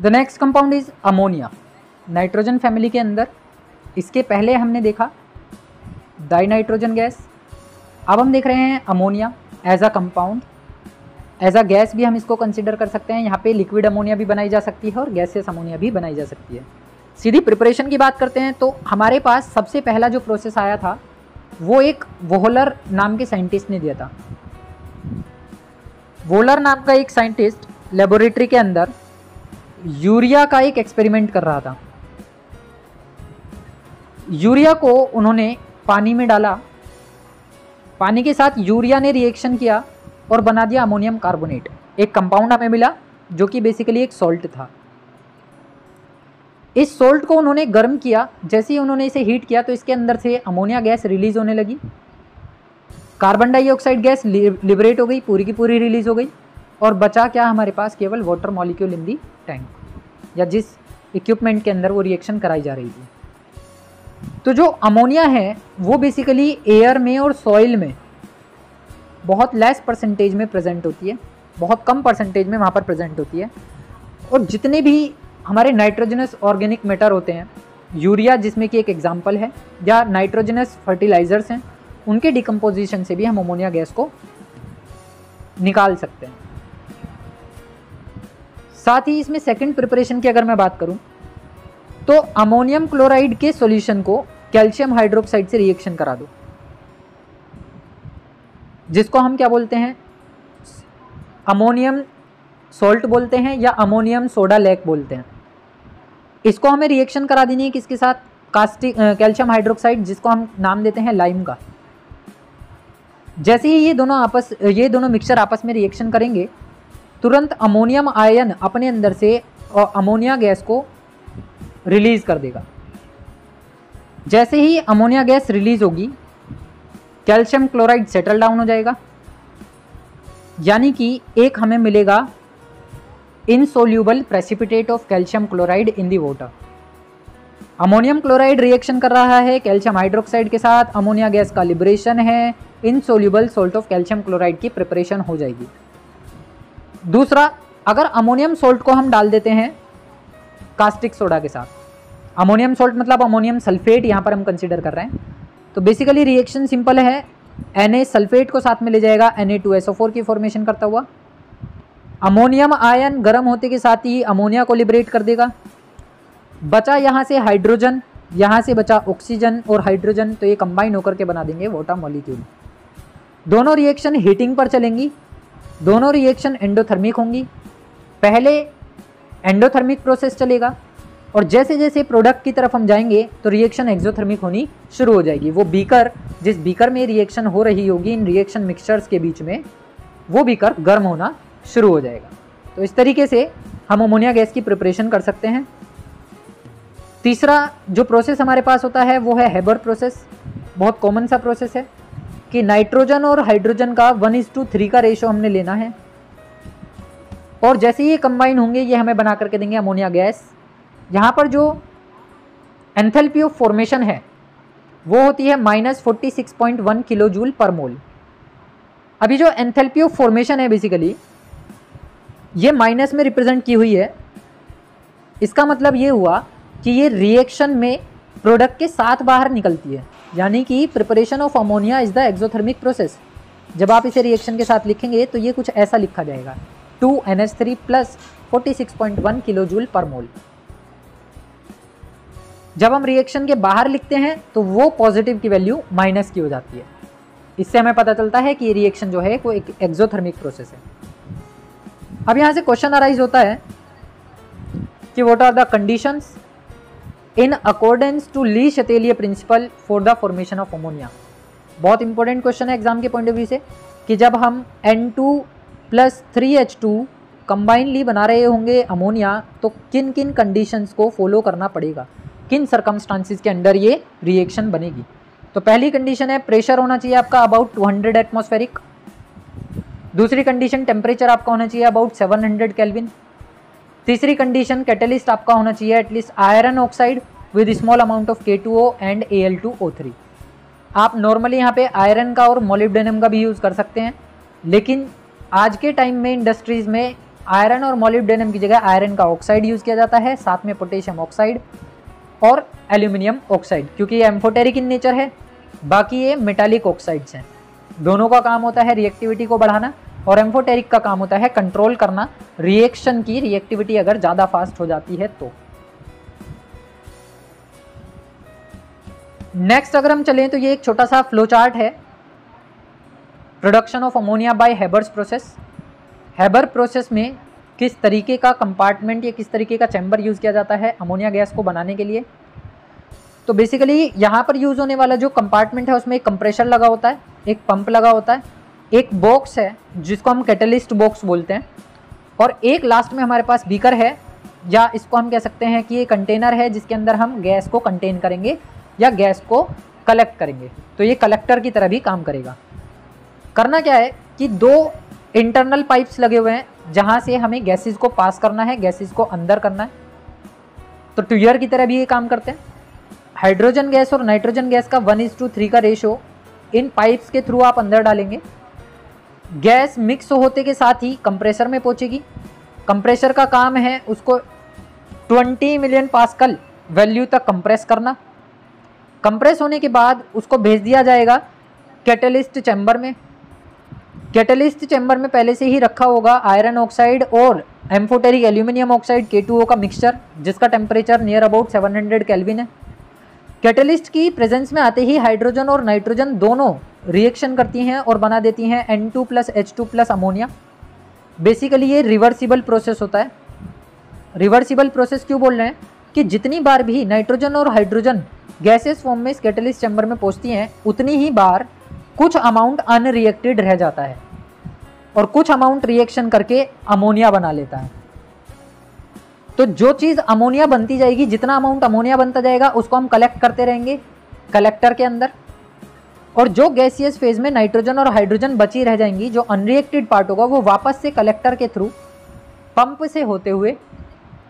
The next compound is ammonia nitrogen family के अंदर, इसके पहले हमने देखा डाई नाइट्रोजन गैस अब हम देख रहे हैं ammonia as a compound as a gas भी हम इसको कंसिडर कर सकते हैं। यहाँ पे लिक्विड अमोनिया भी बनाई जा सकती है और गैसेस अमोनिया भी बनाई जा सकती है। सीधी प्रिपरेशन की बात करते हैं तो हमारे पास सबसे पहला जो प्रोसेस आया था, वो एक वोहलर नाम के साइंटिस्ट ने दिया था। वोलर नाम का एक साइंटिस्ट लेबोरेटरी के अंदर यूरिया का एक एक्सपेरिमेंट कर रहा था। यूरिया को उन्होंने पानी में डाला। पानी के साथ यूरिया ने रिएक्शन किया और बना दिया अमोनियम कार्बोनेट एक कंपाउंड हमें मिला, जो कि बेसिकली एक सॉल्ट था। इस सॉल्ट को उन्होंने गर्म किया। जैसे ही उन्होंने इसे हीट किया तो इसके अंदर से अमोनिया गैस रिलीज़ होने लगी। कार्बन डाइऑक्साइड गैस लिबरेट हो गई, पूरी की पूरी रिलीज़ हो गई। और बचा क्या हमारे पास केवल water molecule in the tank या जिस इक्विपमेंट के अंदर वो रिएक्शन कराई जा रही थी? तो जो अमोनिया है, वो बेसिकली एयर में और सॉइल में बहुत लेस परसेंटेज में प्रेजेंट होती है, बहुत कम परसेंटेज में वहाँ पर प्रेजेंट होती है। और जितने भी हमारे नाइट्रोजनस ऑर्गेनिक मैटर होते हैं यूरिया जिसमें कि एक एग्ज़ाम्पल है, या नाइट्रोजनस फर्टिलाइजर्स हैं, उनके डिकम्पोजिशन से भी हम अमोनिया गैस को निकाल सकते हैं। साथ ही इसमें सेकंड प्रिपरेशन की अगर मैं बात करूँ तो अमोनियम क्लोराइड के सॉल्यूशन को कैल्शियम हाइड्रोक्साइड से रिएक्शन करा दो। जिसको हम क्या बोलते हैं? अमोनियम सॉल्ट बोलते हैं या अमोनियम सोडा लैक बोलते हैं। इसको हमें रिएक्शन करा देनी है किसके साथ? कास्टिक कैल्शियम हाइड्रोक्साइड जिसको हम नाम देते हैं लाइम का। जैसे ही ये दोनों आपस, ये दोनों मिक्सचर आपस में रिएक्शन करेंगे तुरंत अमोनियम आयन अपने अंदर से अमोनिया गैस को रिलीज़ कर देगा। जैसे ही अमोनिया गैस रिलीज़ होगी, कैल्शियम क्लोराइड सेटल डाउन हो जाएगा। यानी कि एक हमें मिलेगा insoluble precipitate of calcium chloride in the water. Ammonium chloride reaction कर रहा है कैल्शियम हाइड्रोक्साइड के साथ, अमोनिया गैस का लिबरेशन है, insoluble salt of calcium chloride की प्रिपरेशन हो जाएगी। दूसरा, अगर अमोनियम सोल्ट को हम डाल देते हैं कास्टिक सोडा के साथ। अमोनियम सोल्ट मतलब अमोनियम सल्फेट यहाँ पर हम कंसिडर कर रहे हैं। तो बेसिकली रिएक्शन सिंपल है। एन सल्फेट को साथ में ले जाएगा। एन की फॉर्मेशन करता हुआ। अमोनियम आयन गर्म होते के साथ ही अमोनिया को लिबरेट कर देगा। बचा यहाँ से हाइड्रोजन यहाँ से बचा ऑक्सीजन और हाइड्रोजन तो ये कंबाइन होकर के बना देंगे वाटर मॉलिक्यूल दोनों रिएक्शन हीटिंग पर चलेंगी। दोनों रिएक्शन एंडोथर्मिक होंगी। पहले एंडोथर्मिक प्रोसेस चलेगा और जैसे जैसे प्रोडक्ट की तरफ़ हम जाएँगे तो रिएक्शन एक्जोथर्मिक होनी शुरू हो जाएगी। वो बीकर जिस बीकर में रिएक्शन हो रही होगी, इन रिएक्शन मिक्सचर्स के बीच में, वो बीकर गर्म होना शुरू हो जाएगा। तो इस तरीके से हम अमोनिया गैस की प्रिपरेशन कर सकते हैं। तीसरा जो प्रोसेस हमारे पास होता है, वो है हेबर प्रोसेस बहुत कॉमन सा प्रोसेस है। कि नाइट्रोजन और हाइड्रोजन का वन इज़ टू थ्री का रेशो हमने लेना है। और जैसे ये कंबाइन होंगे, ये हमें बना करके देंगे अमोनिया गैस यहाँ पर जो एंथैल्पी ऑफ़ फॉर्मेशन है, वो होती है minus forty six point one kilo joule per mole अभी जो एंथैल्पी ऑफ़ फॉर्मेशन है बेसिकली ये माइनस में रिप्रेजेंट की हुई है। इसका मतलब ये हुआ कि ये रिएक्शन में प्रोडक्ट के साथ बाहर निकलती है। यानी कि preparation of ammonia is the exothermic process जब आप इसे रिएक्शन के साथ लिखेंगे तो ये कुछ ऐसा लिखा जाएगा। Two N H three plus forty six point one kilo joule per mole जब हम रिएक्शन के बाहर लिखते हैं तो वो पॉजिटिव की वैल्यू माइनस की हो जाती है। इससे हमें पता चलता है कि ये रिएक्शन जो है, वो एक एक्जोथर्मिक प्रोसेस है। अब यहाँ से क्वेश्चन अराइज होता है कि what are the conditions in accordance to Le Chatelier principle for the formation of ammonia बहुत इंपॉर्टेंट क्वेश्चन है एग्ज़ाम के पॉइंट ऑफ़ व्यू से, कि जब हम N two plus three H two combinedly बना रहे होंगे अमोनिया तो किन किन कंडीशंस को फॉलो करना पड़ेगा? किन सरकमस्टांसिस के अंडर ये रिएक्शन बनेगी? तो पहली कंडीशन है प्रेशर होना चाहिए आपका अबाउट 200 एटमोस्फेरिक दूसरी कंडीशन टेम्परेचर आपका होना चाहिए अबाउट 700 केल्विन तीसरी कंडीशन कैटलिस्ट आपका होना चाहिए at least iron oxide with small amount of K two O and A L two O three आप नॉर्मली यहाँ पे आयरन का और मोलिब्डेनम का भी यूज़ कर सकते हैं, लेकिन आज के टाइम में इंडस्ट्रीज़ में आयरन और मोलिब्डेनम की जगह आयरन का ऑक्साइड यूज़ किया जाता है, साथ में पोटेशियम ऑक्साइड और एल्यूमिनियम ऑक्साइड क्योंकि ये एम्फोटेरिक इन नेचर है, बाकी ये मेटालिक ऑक्साइड्स हैं। दोनों का काम होता है रिएक्टिविटी को बढ़ाना। और एम्फोटेरिक का काम होता है कंट्रोल करना। रिएक्शन की रिएक्टिविटी अगर ज़्यादा फास्ट हो जाती है तो। नेक्स्ट अगर हम चलें तो ये एक छोटा सा फ्लो चार्ट है। Production of ammonia by Haber's process Haber process में किस तरीके का कंपार्टमेंट या किस तरीके का चैम्बर यूज़ किया जाता है अमोनिया गैस को बनाने के लिए। तो बेसिकली यहाँ पर यूज़ होने वाला जो कंपार्टमेंट है उसमें एक कंप्रेशर लगा होता है, एक पंप लगा होता है। एक बॉक्स है, जिसको हम कैटलिस्ट बॉक्स बोलते हैं। और एक लास्ट में हमारे पास बीकर है, या इसको हम कह सकते हैं कि ये कंटेनर है, जिसके अंदर हम गैस को कंटेन करेंगे, या गैस को कलेक्ट करेंगे। तो ये कलेक्टर की तरह भी काम करेगा। करना क्या है कि दो इंटरनल पाइप्स लगे हुए हैं, जहाँ से हमें गैसेज को पास करना है गैसेज को अंदर करना है। तो ट्यूयर की तरह भी ये काम करते हैं। हाइड्रोजन गैस और नाइट्रोजन गैस का वन इज़ टू थ्री का रेशो इन पाइप्स के थ्रू आप अंदर डालेंगे। गैस मिक्स होते के साथ ही कंप्रेसर में पहुंचेगी। कंप्रेसर का काम है उसको 20 मिलियन पास्कल वैल्यू तक कंप्रेस करना। कंप्रेस होने के बाद उसको भेज दिया जाएगा कैटलिस्ट चैम्बर में। कैटलिस्ट चैम्बर में पहले से ही रखा होगा आयरन ऑक्साइड और एम्फोटेरिक एल्यूमिनियम ऑक्साइड के का मिक्सचर, जिसका टेम्परेचर नियर अबाउट 700 केल्विन है। कैटलिस्ट की प्रेजेंस में आते ही हाइड्रोजन और नाइट्रोजन दोनों रिएक्शन करती हैं और बना देती हैं N two plus H two plus ammonia basically ये रिवर्सिबल प्रोसेस होता है। रिवर्सिबल प्रोसेस क्यों बोल रहे हैं? कि जितनी बार भी नाइट्रोजन और हाइड्रोजन गैसेस फॉर्म में इस कैटलिस्ट चैम्बर में पहुँचती हैं, उतनी ही बार कुछ अमाउंट अनरिएक्टेड रह जाता है। और कुछ अमाउंट रिएक्शन करके अमोनिया बना लेता है। तो जो चीज़ अमोनिया बनती जाएगी, जितना अमाउंट अमोनिया बनता जाएगा, उसको हम कलेक्ट करते रहेंगे कलेक्टर के अंदर। और जो गैसियस फ़ेज़ में नाइट्रोजन और हाइड्रोजन बची रह जाएँगी, जो अनरिएक्टेड पार्ट होगा, वो वापस से कलेक्टर के थ्रू पंप से होते हुए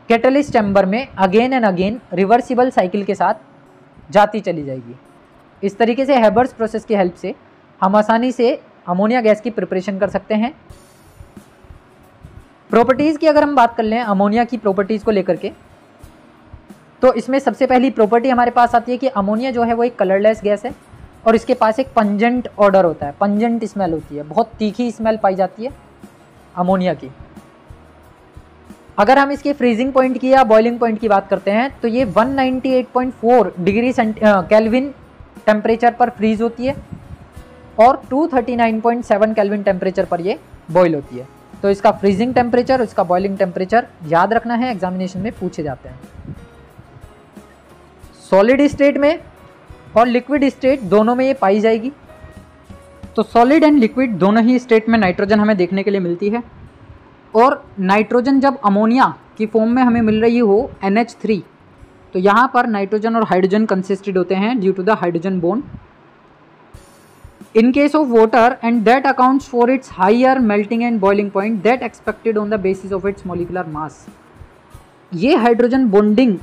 कैटलिस्ट चैम्बर में again and again reversible cycle के साथ जाती चली जाएगी। इस तरीके से हैबर्स प्रोसेस की हेल्प से हम आसानी से अमोनिया गैस की प्रिपरेशन कर सकते हैं। प्रॉपर्टीज़ की अगर हम बात कर लें अमोनिया की प्रॉपर्टीज़ को लेकर के तो इसमें सबसे पहली प्रॉपर्टी हमारे पास आती है कि अमोनिया जो है वो एक कलरलेस गैस है और इसके पास एक पंजेंट ऑर्डर होता है। पंजेंट स्मेल होती है। बहुत तीखी स्मेल पाई जाती है अमोनिया की। अगर हम इसके फ्रीजिंग पॉइंट की या बॉइलिंग पॉइंट की बात करते हैं तो ये 198.4 डिग्री कैलविन टेम्परेचर पर फ्रीज होती है और 239.7 केल्विन टेम्परेचर पर ये बॉईल होती है। तो इसका फ्रीजिंग टेम्परेचर इसका बॉइलिंग टेम्परेचर याद रखना है एग्जामिनेशन में पूछे जाते हैं। सॉलिड स्टेट में और लिक्विड स्टेट दोनों में ये पाई जाएगी। तो सॉलिड एंड लिक्विड दोनों ही स्टेट में नाइट्रोजन हमें देखने के लिए मिलती है। और नाइट्रोजन जब अमोनिया की फॉर्म में हमें मिल रही हो NH3 तो यहाँ पर नाइट्रोजन और हाइड्रोजन कंसिस्टेड होते हैं due to the hydrogen bond in case of water and that accounts for its higher melting and boiling point that expected on the basis of its molecular mass. ये hydrogen bonding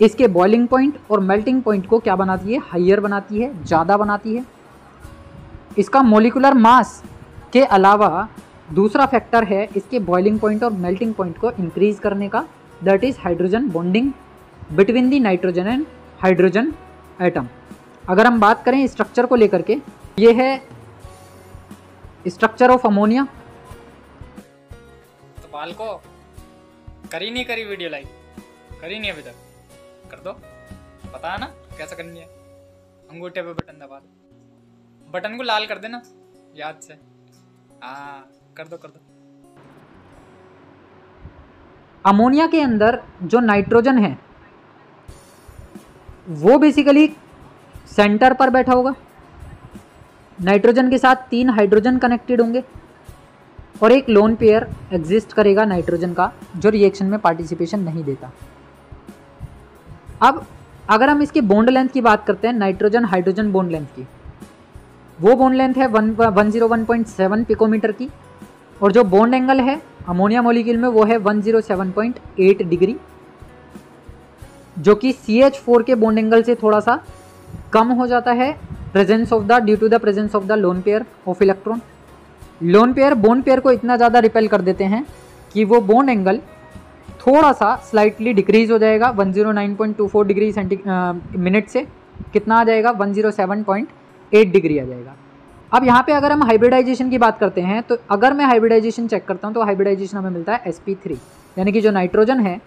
इसके boiling point और melting point को क्या बनाती है? Higher बनाती है, ज़्यादा बनाती है। इसका मोलिकुलर मास के अलावा दूसरा फैक्टर है इसके बॉइलिंग पॉइंट और मेल्टिंग पॉइंट को इंक्रीज करने का that is hydrogen bonding between the nitrogen and hydrogen atom अगर हम बात करें स्ट्रक्चर को लेकर के ये है स्ट्रक्चर ऑफ़ अमोनिया तो बाल को करी नहीं करी वीडियो लाइक करी नहीं अभी तक? कर दो। पता है ना कैसे करनी है? अंगूठे पे बटन दबा दो। बटन को लाल कर देना याद से। हाँ कर दो कर दो। अमोनिया के अंदर जो नाइट्रोजन है वो बेसिकली सेंटर पर बैठा होगा। नाइट्रोजन के साथ तीन हाइड्रोजन कनेक्टेड होंगे और एक लोन पेयर एग्जिस्ट करेगा नाइट्रोजन का, जो रिएक्शन में पार्टिसिपेशन नहीं देता। अब, अगर हम इसकी बॉन्ड लेंथ की बात करते हैं, नाइट्रोजन हाइड्रोजन बॉन्ड लेंथ की, वो बॉन्ड लेंथ है one one zero one point seven picometer की, और जो बॉन्ड एंगल है अमोनिया मोलिक्यूल में वो है one zero seven point eight degree जो कि सी एच फोर के बॉन्ड एंगल से थोड़ा सा कम हो जाता है presence of the due to the presence of the lone pair of electron lone pair bond pair को इतना ज़्यादा रिपेल कर देते हैं कि वो बोन एंगल थोड़ा सा स्लाइटली डिक्रीज हो जाएगा 109.24 डिग्री सेंटी मिनट से कितना आ जाएगा? 107.8 डिग्री आ जाएगा। अब यहाँ पे अगर हम हाइब्रिडाइजेशन की बात करते हैं तो अगर मैं हाइब्रिडाइजेशन चेक करता हूँ तो हाइब्रिडाइजेशन हमें मिलता है एस यानी कि जो नाइट्रोजन है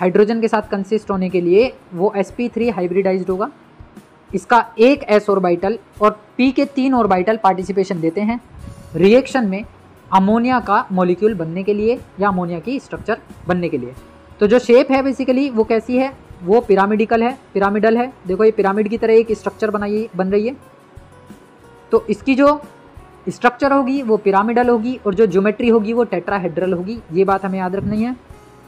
हाइड्रोजन के साथ कंसिस्ट होने के लिए वो एस हाइब्रिडाइज्ड होगा। इसका एक एस ऑर्बिटल और पी के तीन ऑर्बिटल पार्टिसिपेशन देते हैं। रिएक्शन में अमोनिया का मॉलिक्यूल बनने के लिए या अमोनिया की स्ट्रक्चर बनने के लिए। तो जो शेप है बेसिकली वो कैसी है? वो पिरामिडिकल है पिरामिडल है। देखो ये पिरामिड की तरह एक स्ट्रक्चर बनाई, बन रही है। तो इसकी जो स्ट्रक्चर होगी वो पिरामिडल होगी और जो ज्योमेट्री होगी वो टेट्राहेड्रल होगी। ये बात हमें याद रखनी है।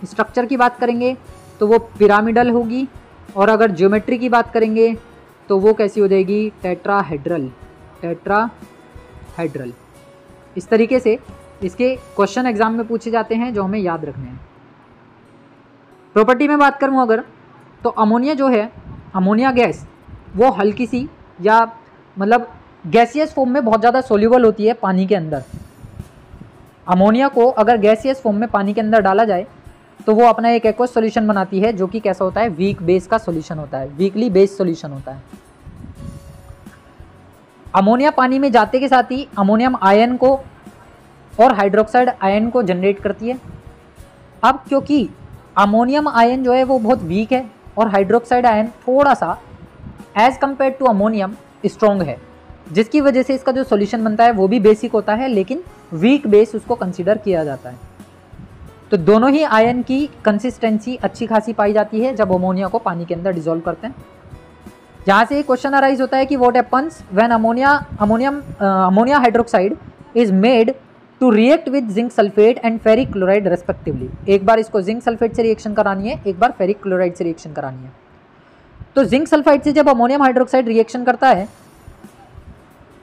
स्ट्रक्चर की बात करेंगे तो वो पिरामिडल होगी और अगर ज्योमेट्री की बात करेंगे तो वो कैसी हो जाएगी? टेट्राहेड्रल। टेट्राहेड्रल। इस तरीके से इसके क्वेश्चन एग्ज़ाम में पूछे जाते हैं जो हमें याद रखने हैं। प्रॉपर्टी में बात करूँ अगर तो अमोनिया जो है अमोनिया गैस वो हल्की सी या मतलब गैसियस फॉर्म में बहुत ज़्यादा सोल्यूबल होती है पानी के अंदर। अमोनिया को अगर गैसियस फॉर्म में पानी के अंदर डाला जाए तो वो अपना एक एक्वस सोल्यूशन बनाती है, जो कि कैसा होता है? वीक बेस का सोल्यूशन होता है। वीकली बेस सोल्यूशन होता है। अमोनिया पानी में जाते के साथ ही अमोनियम आयन को और हाइड्रोक्साइड आयन को जनरेट करती है। अब क्योंकि अमोनियम आयन जो है, वो बहुत वीक है और हाइड्रोक्साइड आयन थोड़ा सा as compared to ammonium strong है, जिसकी वजह से इसका जो सॉल्यूशन बनता है, वो भी बेसिक होता है, लेकिन वीक बेस उसको कंसिडर किया जाता है। तो दोनों ही आयन की कंसिस्टेंसी अच्छी खासी पाई जाती है जब अमोनिया को पानी के अंदर डिजोल्व करते हैं। जहाँ से एक क्वेश्चन अराइज होता है कि what happens when ammonia ammonium ammonia hydroxide is made to react with zinc sulphate and ferric chloride respectively एक बार इसको जिंक सल्फेट से रिएक्शन करानी है, एक बार फेरिक क्लोराइड से रिएक्शन करानी है। तो जिंक सल्फाइड से जब अमोनियम हाइड्रोक्साइड रिएक्शन करता है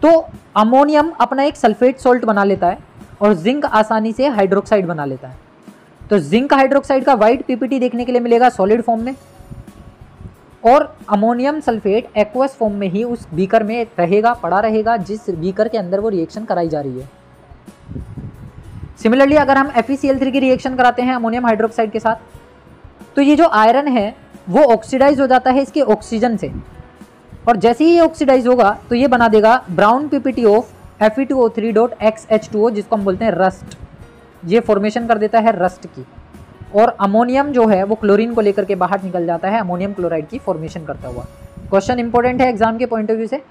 तो अमोनियम अपना एक सल्फेट सोल्ट बना लेता है और जिंक आसानी से हाइड्रोक्साइड बना लेता है। तो जिंक हाइड्रोक्साइड का वाइट पीपीटी देखने के लिए मिलेगा सॉलिड फॉर्म में। और अमोनियम सल्फेट एक्वस फॉर्म में ही उस बीकर में रहेगा, पड़ा रहेगा, जिस बीकर के अंदर वो रिएक्शन कराई जा रही है। सिमिलरली अगर हम एफ़ की रिएक्शन कराते हैं अमोनियम हाइड्रोक्साइड के साथ तो ये जो आयरन है, वो ऑक्सीडाइज हो जाता है इसके ऑक्सीजन से। और जैसे ही ये ऑक्सीडाइज होगा तो ये बना देगा ब्राउन पीपीटी ऑफ़ एफ़ जिसको हम बोलते हैं रस्ट ये फॉर्मेशन कर देता है रस्ट की। और अमोनियम जो है, वो क्लोरीन को लेकर के बाहर निकल जाता है अमोनियम क्लोराइड की फॉर्मेशन करता हुआ। क्वेश्चन इंपॉर्टेंट है एग्ज़ाम के पॉइंट ऑफ़ व्यू से।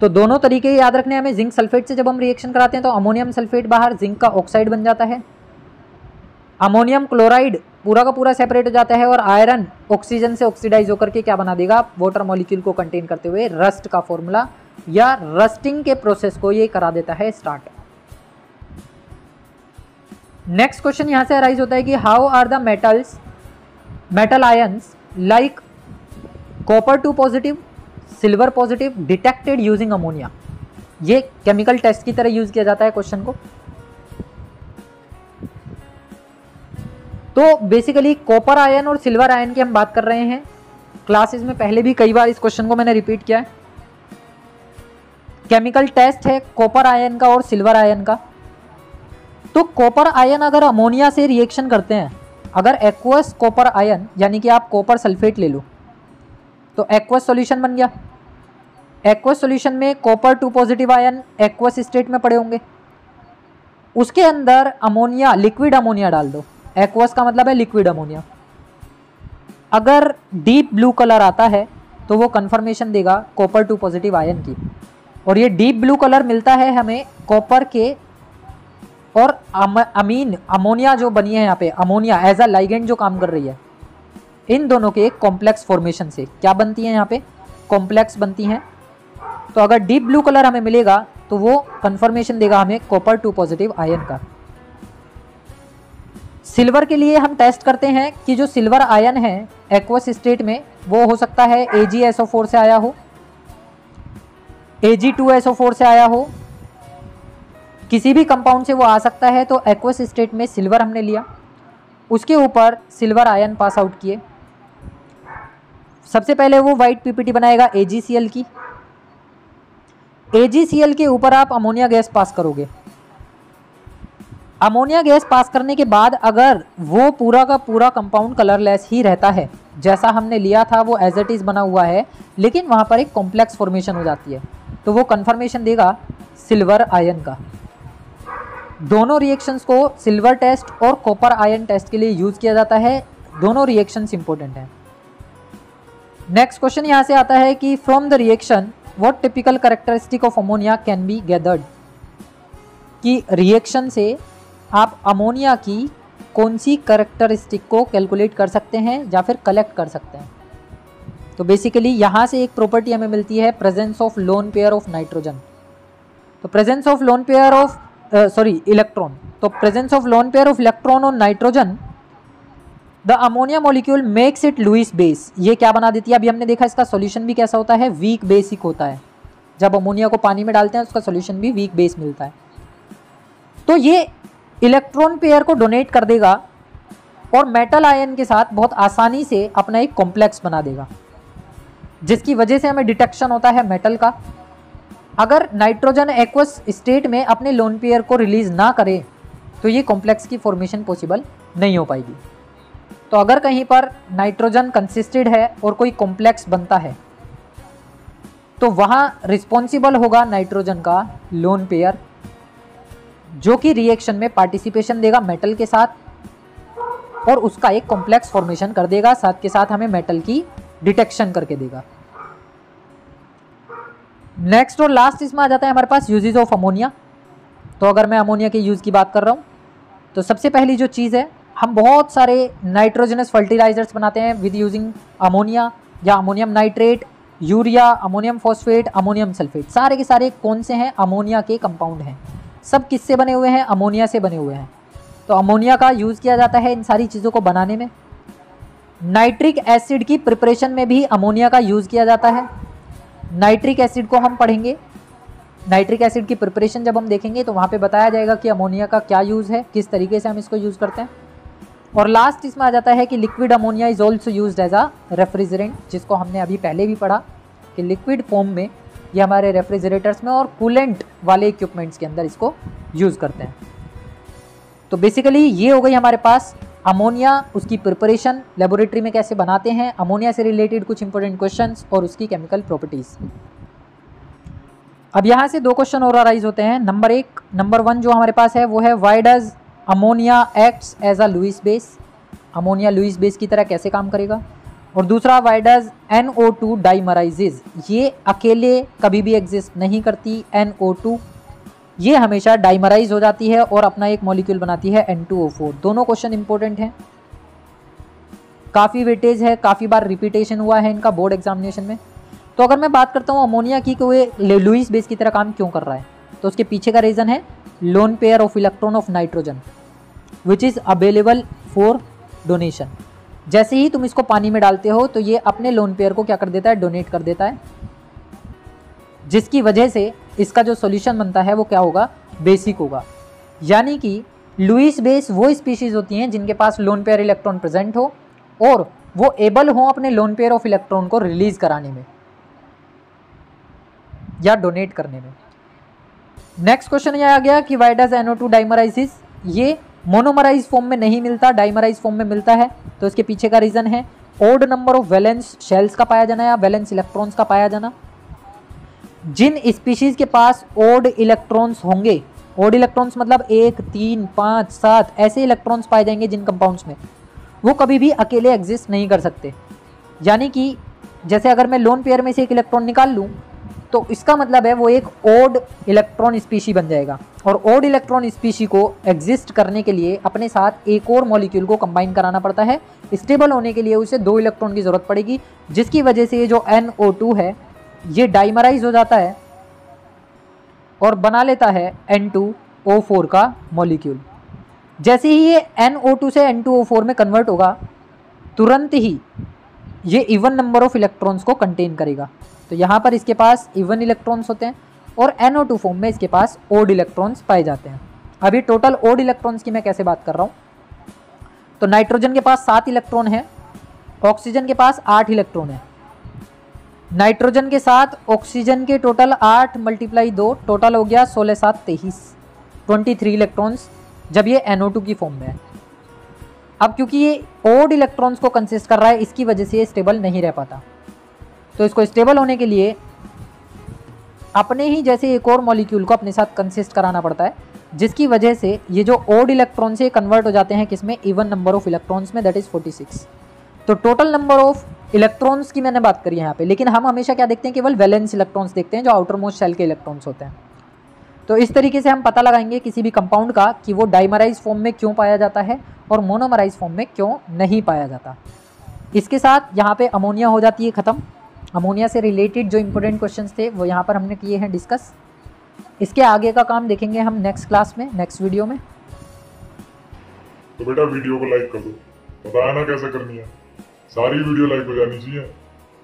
तो दोनों तरीके याद रखने हमें। जिंक सल्फेट से जब हम रिएक्शन कराते हैं तो अमोनियम सल्फेट बाहर जिंक का ऑक्साइड बन जाता है। अमोनियम क्लोराइड पूरा का पूरा सेपरेट हो जाता है और आयरन ऑक्सीजन से ऑक्सीडाइज होकर के क्या बना देगा? वाटर मॉलिक्यूल को कंटेन करते हुए रस्ट का फॉर्मूला या रस्टिंग के प्रोसेस को ये करा देता है स्टार्ट नेक्स्ट क्वेश्चन यहाँ से अराइज होता है कि how are the metals metal ions like copper two positive silver positive detected using ammonia ये केमिकल टेस्ट की तरह यूज़ किया जाता है क्वेश्चन को। तो बेसिकली कॉपर आयन और सिल्वर आयन की हम बात कर रहे हैं। क्लासेस में पहले भी कई बार इस क्वेश्चन को मैंने रिपीट किया है। केमिकल टेस्ट है कॉपर आयन का और सिल्वर आयन का। तो कॉपर आयन अगर अमोनिया से रिएक्शन करते हैं, अगर एक्वस कॉपर आयन यानी कि आप कॉपर सल्फेट ले लो तो एक्वस सॉल्यूशन बन गया। एक्वस सॉल्यूशन में copper two positive ion aqueous state में पड़े होंगे। उसके अंदर अमोनिया लिक्विड अमोनिया डाल दो। एक्वस का मतलब है लिक्विड अमोनिया अगर डीप ब्लू कलर आता है तो वो कन्फर्मेशन देगा कॉपर टू पॉजिटिव आयन की। और ये डीप ब्लू कलर मिलता है हमें कॉपर के और अमीन, अमोनिया जो बनी है यहाँ पे, अमोनिया एज अ लाइगेंड जो काम कर रही है, इन दोनों के कॉम्प्लेक्स फॉर्मेशन से क्या बनती है यहाँ पे? कॉम्प्लेक्स बनती हैं। तो अगर डीप ब्लू कलर हमें मिलेगा तो वो कंफर्मेशन देगा हमें कॉपर टू पॉजिटिव आयन का। सिल्वर के लिए हम टेस्ट करते हैं कि जो सिल्वर आयन है एक्वस स्टेट में, वो हो सकता है ए जी एस ओ फोर से आया हो ए जी टू फोर से आया हो किसी भी कंपाउंड से वो आ सकता है तो एक्वस स्टेट में सिल्वर हमने लिया। उसके ऊपर सिल्वर आयन पास आउट किए। सबसे पहले वो वाइट पीपीटी बनाएगा एजीसीएल की। एजीसीएल के ऊपर आप अमोनिया गैस पास करोगे। अमोनिया गैस पास करने के बाद अगर वो पूरा का पूरा कंपाउंड कलरलेस ही रहता है, जैसा हमने लिया था, वो एज इट इज़ बना हुआ है, लेकिन वहाँ पर एक कॉम्प्लेक्स फॉर्मेशन हो जाती है। तो वो कन्फर्मेशन देगा सिल्वर आयन का। दोनों रिएक्शंस को सिल्वर टेस्ट और कॉपर आयन टेस्ट के लिए यूज़ किया जाता है। दोनों रिएक्शंस इंपॉर्टेंट हैं। नेक्स्ट क्वेश्चन यहाँ से आता है कि from the reaction what typical characteristic of ammonia can be gathered कि रिएक्शन से आप अमोनिया की कौन सी करेक्टरिस्टिक को कैलकुलेट कर सकते हैं या फिर कलेक्ट कर सकते हैं? तो बेसिकली यहाँ से एक प्रॉपर्टी हमें मिलती है presence of lone pair of nitrogen तो presence of lone pair of sorry electron तो presence of lone pair of electron on nitrogen the ammonia molecule makes it Lewis base ये क्या बना देती है? अभी हमने देखा इसका सोल्यूशन भी कैसा होता है? वीक बेसिक होता है। जब अमोनिया को पानी में डालते हैं, उसका सोल्यूशन भी वीक बेस मिलता है। तो ये इलेक्ट्रॉन पेयर को डोनेट कर देगा और मेटल आयन के साथ बहुत आसानी से अपना एक कॉम्प्लेक्स बना देगा। जिसकी वजह से हमें डिटेक्शन होता है मेटल का। अगर नाइट्रोजन एक्वस स्टेट में अपने लोन पेयर को रिलीज़ ना करे तो ये कॉम्प्लेक्स की फॉर्मेशन पॉसिबल नहीं हो पाएगी। तो अगर कहीं पर नाइट्रोजन कंसिस्टेड है और कोई कॉम्प्लेक्स बनता है तो वहाँ रिस्पॉन्सिबल होगा नाइट्रोजन का लोन पेयर जो कि रिएक्शन में पार्टिसिपेशन देगा मेटल के साथ और उसका एक कॉम्प्लेक्स फॉर्मेशन कर देगा, साथ के साथ हमें मेटल की डिटेक्शन करके देगा। नेक्स्ट और लास्ट इसमें आ जाता है हमारे पास यूजेज ऑफ़ अमोनिया तो अगर मैं अमोनिया के यूज़ की बात कर रहा हूँ तो सबसे पहली जो चीज़ है, हम बहुत सारे नाइट्रोजनस फर्टिलाइजर्स बनाते हैं विद यूजिंग अमोनिया या ammonium nitrate urea ammonium phosphate ammonium sulphate सारे के सारे कौन से हैं? अमोनिया के कंपाउंड हैं. सब किससे बने हुए हैं? अमोनिया से बने हुए हैं. तो अमोनिया का यूज़ किया जाता है इन सारी चीज़ों को बनाने में. नाइट्रिक एसिड की प्रिपरेशन में भी अमोनिया का यूज़ किया जाता है. नाइट्रिक एसिड को हम पढ़ेंगे। नाइट्रिक एसिड की प्रिपरेशन जब हम देखेंगे तो वहाँ पे बताया जाएगा कि अमोनिया का क्या यूज़ है, किस तरीके से हम इसको यूज़ करते हैं। और लास्ट इसमें आ जाता है कि liquid ammonia is also use as a refrigerant जिसको हमने अभी पहले भी पढ़ा कि लिक्विड फॉर्म में ये हमारे रेफ्रिजरेटर्स में और कूलेंट वाले इक्विपमेंट्स के अंदर इसको यूज़ करते हैं। तो बेसिकली ये हो गई हमारे पास अमोनिया, उसकी प्रिपरेशन लेबोरेटरी में कैसे बनाते हैं, अमोनिया से रिलेटेड कुछ इंपॉर्टेंट क्वेश्चन और उसकी केमिकल प्रॉपर्टीज़ अब यहाँ से दो क्वेश्चन और अराइज होते हैं। नंबर एक नंबर वन जो हमारे पास है, वो है why does ammonia acts as a Lewis base ammonia Lewis base की तरह कैसे काम करेगा? और दूसरा why does N O two dimerises ये अकेले कभी भी एग्जिस्ट नहीं करती एन ओ टू ये हमेशा डाइमराइज हो जाती है और अपना एक मॉलिक्यूल बनाती है N2O4 दोनों क्वेश्चन इंपॉर्टेंट हैं। काफ़ी वेटेज है, काफ़ी बार रिपीटेशन हुआ है इनका बोर्ड एग्जामिनेशन में। तो अगर मैं बात करता हूँ अमोनिया की कोई लुइस बेस की तरह काम क्यों कर रहा है तो उसके पीछे का रीज़न है lone pair of electron of nitrogen which is available for donation जैसे ही तुम इसको पानी में डालते हो तो ये अपने लोन पेयर को क्या कर देता है डोनेट कर देता है। जिसकी वजह से इसका जो सोल्यूशन बनता है वो क्या होगा? बेसिक होगा। यानी कि लुइस बेस वो स्पीशीज होती हैं जिनके पास लोन पेयर इलेक्ट्रॉन प्रेजेंट हो और वो एबल हो अपने लोन पेयर ऑफ़ इलेक्ट्रॉन को रिलीज़ कराने में या डोनेट करने में। नेक्स्ट क्वेश्चन ये आ गया कि why does NO two dimerises ये मोनोमराइज फॉर्म में नहीं मिलता डाइमराइज फॉर्म में मिलता है तो इसके पीछे का रीजन है। Odd number of valence shells का पाया जाना या वैलेंस इलेक्ट्रॉन्स का पाया जाना। जिन स्पीशीज के पास ओड इलेक्ट्रॉन्स होंगे, ओड इलेक्ट्रॉन्स मतलब एक, तीन, पाँच, सात ऐसे इलेक्ट्रॉन्स पाए जाएँगे जिन कंपाउंड्स में। वो कभी भी अकेले एग्जिस्ट नहीं कर सकते। यानी कि जैसे अगर मैं लोन पेयर में से एक इलेक्ट्रॉन निकाल लूँ तो इसका मतलब है वो एक ओड इलेक्ट्रॉन स्पीशी बन जाएगा। और ओड इलेक्ट्रॉन स्पीशी को एग्जिस्ट करने के लिए अपने साथ एक और मॉलिक्यूल को कंबाइन कराना पड़ता है। स्टेबल होने के लिए उसे दो इलेक्ट्रॉन की ज़रूरत पड़ेगी, जिसकी वजह से ये जो एन है ये डाइमराइज हो जाता है और बना लेता है N2O4 का मॉलिक्यूल जैसे ही ये NO2 से N2O4 में कन्वर्ट होगा, तुरंत ही ये इवन नंबर ऑफ़ इलेक्ट्रॉन्स को कंटेन करेगा। तो यहाँ पर इसके पास इवन इलेक्ट्रॉन्स होते हैं और NO2 फॉर्म में इसके पास ओड इलेक्ट्रॉन्स पाए जाते हैं। अभी टोटल ओड इलेक्ट्रॉन्स की मैं कैसे बात कर रहा हूँ? तो नाइट्रोजन के पास सात इलेक्ट्रॉन है ऑक्सीजन के पास आठ इलेक्ट्रॉन है। नाइट्रोजन के साथ ऑक्सीजन के टोटल आठ मल्टीप्लाई दो, टोटल हो गया सोलह सात तेईस ट्वेंटी थ्री इलेक्ट्रॉन्स जब ये एनओ टू की फॉर्म में है। अब क्योंकि ये ओड इलेक्ट्रॉन्स को कंसिस्ट कर रहा है, इसकी वजह से ये स्टेबल नहीं रह पाता। तो इसको स्टेबल होने के लिए अपने ही जैसे एक और मॉलिक्यूल को अपने साथ कंसिस्ट कराना पड़ता है, जिसकी वजह से ये जो ओड इलेक्ट्रॉन से कन्वर्ट हो जाते हैं, किसमें? इवन नंबर ऑफ़ इलेक्ट्रॉन्स में दैट इज़ 46 तो टोटल नंबर ऑफ़ इलेक्ट्रॉन्स की मैंने बात करी है यहाँ पे, लेकिन हम हमेशा क्या देखते हैं, केवल वैलेंस इलेक्ट्रॉन्स देखते हैं, जो आउटर मोस्ट सेल के इलेक्ट्रॉन्स होते हैं। तो इस तरीके से हम पता लगाएँगे किसी भी कंपाउंड का कि वो डाइमराइज फॉर्म में क्यों पाया जाता है और मोनोमराइज फॉर्म में क्यों नहीं पाया जाता। इसके साथ यहाँ पे अमोनिया हो जाती है ख़त्म। अमोनिया से रिलेटेड जो इंपॉर्टेंट क्वेश्चंस थे, वो यहाँ पर हमने किए हैं डिस्कस इसके आगे का काम देखेंगे हम नेक्स्ट क्लास में नेक्स्ट वीडियो में। तो बेटा वीडियो को लाइक कर दो। बताया ना कैसे करनी है। सारी वीडियो लाइक हो जानी चाहिए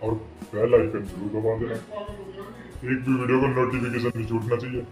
और बेल आइकन ज़रूर दबा देना। एक भी वीडियो को नोटिफिकेशन भी छूटना चाहिए।